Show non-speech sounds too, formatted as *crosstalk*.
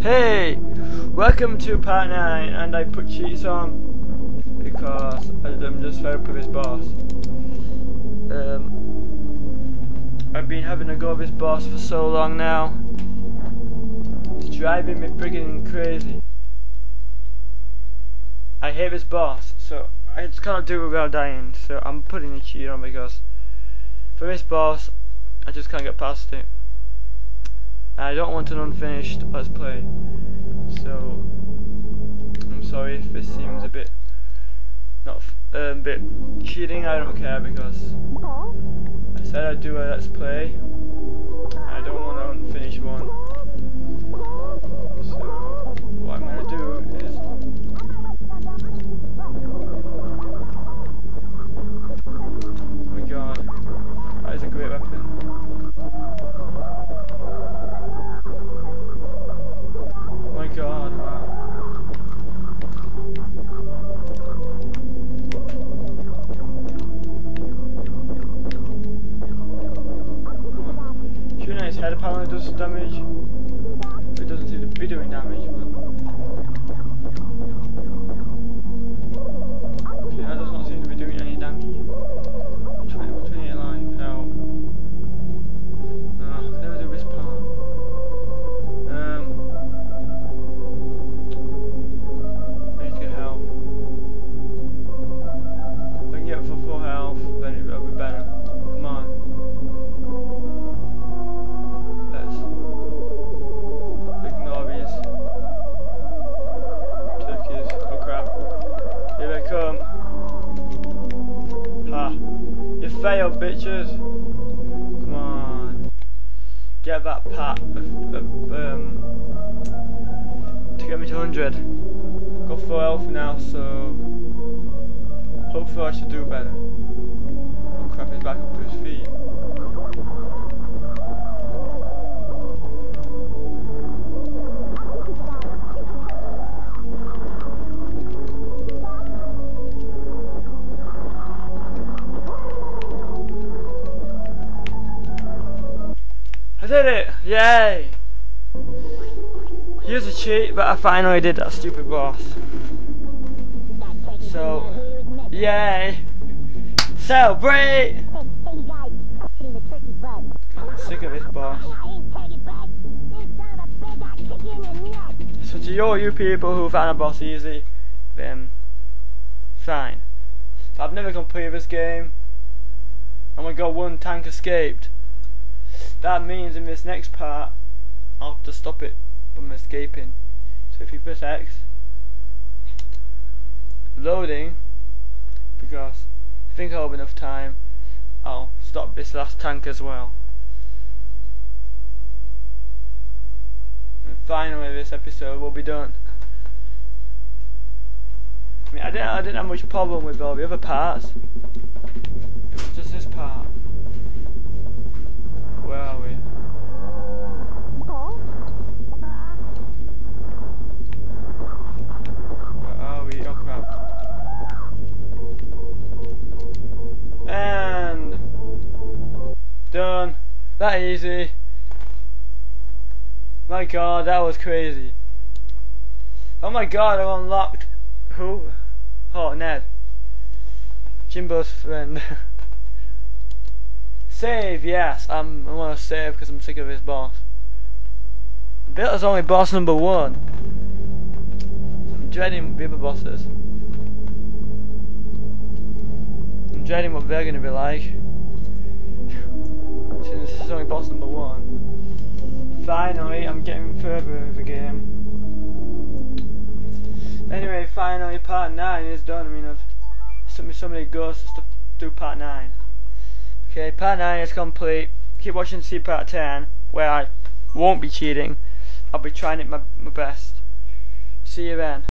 Hey! Welcome to part 9 and I put cheats on because I'm just fed up with this boss. Um, I've been having a go of this boss for so long now. It's driving me friggin' crazy. I hate this boss, so I just can't do it without dying, so I'm putting a cheat on because for this boss, I just can't get past it. I don't want an unfinished let's play. So I'm sorry if this seems a bit not um, a bit cheating. I don't care because I said I'd do a let's play. Does damage. It doesn't seem to be doing damage, but... Failed, bitches. Come on. Get that pat of, of, um, to get me to 100. Got full health now, so hopefully I should do better. I did it! Yay! Here's a cheat, but I finally did that stupid boss. So, yay! Celebrate! I'm sick of this boss. So to all you people who found a boss easy, then fine. I've never completed this game. And we got one tank escaped. That means in this next part, I'll have to stop it from escaping. So if you press X, loading, because I think I'll have enough time, I'll stop this last tank as well. And finally this episode will be done. I mean, I didn't, I didn't have much problem with all the other parts. It was just this part. Easy. My god, that was crazy. Oh my god, I've unlocked who? Oh, Ned. Jimbo's friend. *laughs* save, yes. I'm, I want to save because I'm sick of his boss. Bill is only boss number one. I'm dreading the other bosses. I'm dreading what they're going to be like. Is only boss number one. Finally, I'm getting further in the game. Anyway, finally, part 9 is done. I mean, I've sent me so many ghosts to do part 9. Okay, part 9 is complete. Keep watching to see part 10, where I won't be cheating. I'll be trying it my, my best. See you then.